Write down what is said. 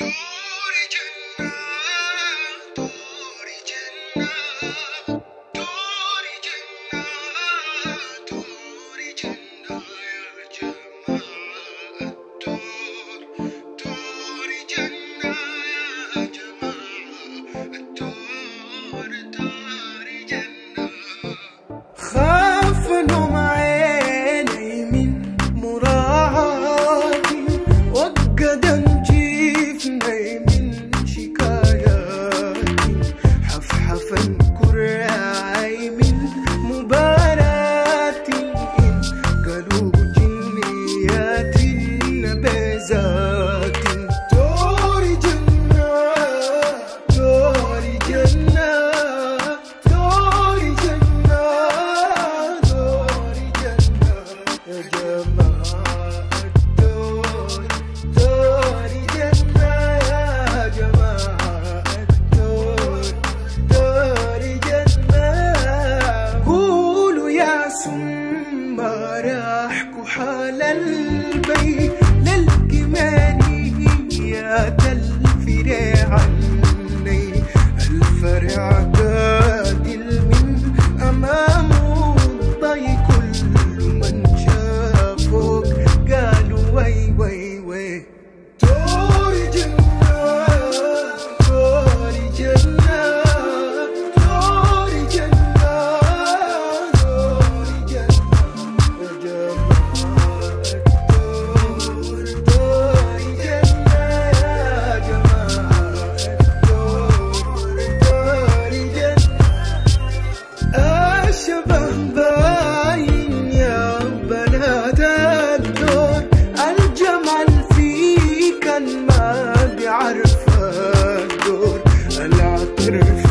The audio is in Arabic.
Hey! ما راح كحال البي للكماني يا تلفريق better.